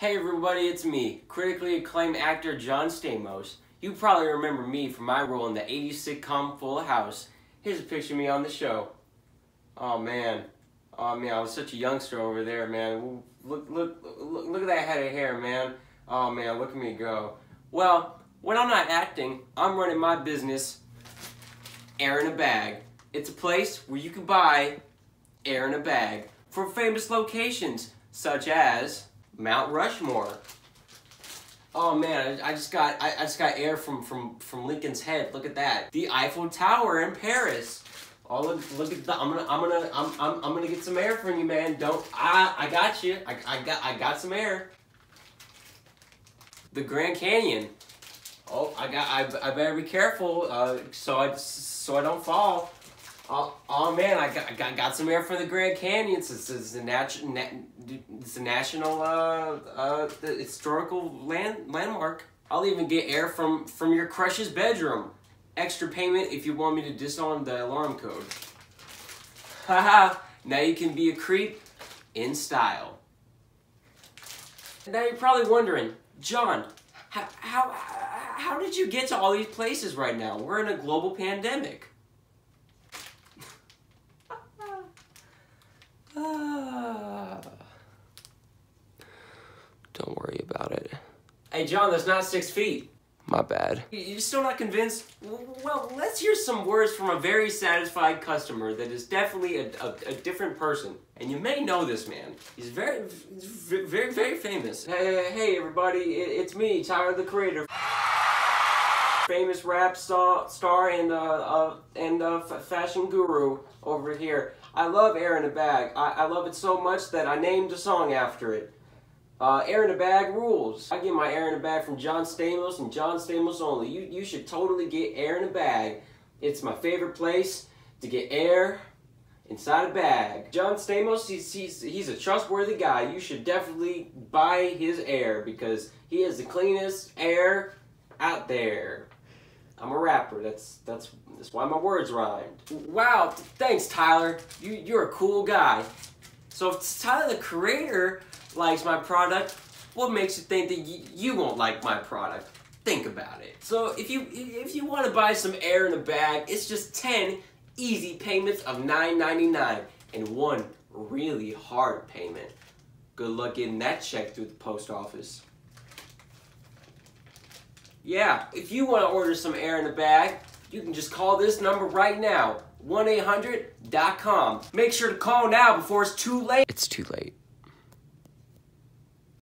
Hey everybody, it's me, critically acclaimed actor John Stamos. You probably remember me from my role in the 80s sitcom Full House. Here's a picture of me on the show. Oh man, oh man, I was such a youngster over there, man. Look, look, look, look at that head of hair, man. Oh man, look at me go. Well, when I'm not acting, I'm running my business, Air in a Bag. It's a place where you can buy air in a bag for famous locations such as Mount Rushmore. Oh man, I, I just got I, I, just got air from from from Lincoln's head. Look at that. The Eiffel Tower in Paris. Oh look look at that. I'm gonna I'm gonna I'm, I'm I'm gonna get some air from you, man. Don't I I got you. I I got I got some air. The Grand Canyon. Oh, I got I, I better be careful uh, so I so I don't fall. Oh, oh man, I got, got, got some air for the Grand Canyon. It's, it's, a, nat, nat, it's a national uh, uh, historical land landmark. I'll even get air from, from your crush's bedroom. Extra payment if you want me to disarm the alarm code. Haha, now you can be a creep in style. Now you're probably wondering, John, how, how, how did you get to all these places right now? We're in a global pandemic. Don't worry about it. Hey, John, that's not six feet. My bad. You're still not convinced? Well, let's hear some words from a very satisfied customer that is definitely a, a, a different person. And you may know this man. He's very, very, very famous. Hey, hey everybody, it's me, Tyler the Creator. Famous rap star, star and, uh, uh, and uh, fashion guru over here. I love Air in a Bag. I, I love it so much that I named a song after it. Uh, air in a bag rules. I get my air in a bag from John Stamos and John Stamos only. You, you should totally get air in a bag. It's my favorite place to get air inside a bag. John Stamos, he's, he's, he's a trustworthy guy. You should definitely buy his air because he has the cleanest air out there. I'm a rapper. That's that's that's why my words rhymed. Wow, thanks Tyler. You you're a cool guy. So if Tyler the creator likes my product, what makes you think that you won't like my product? Think about it. So if you if you want to buy some air in a bag, it's just 10 easy payments of $9.99 and one really hard payment. Good luck getting that check through the post office. Yeah, if you want to order some air in a bag, you can just call this number right now, 1-800.com. Make sure to call now before it's too late. It's too late.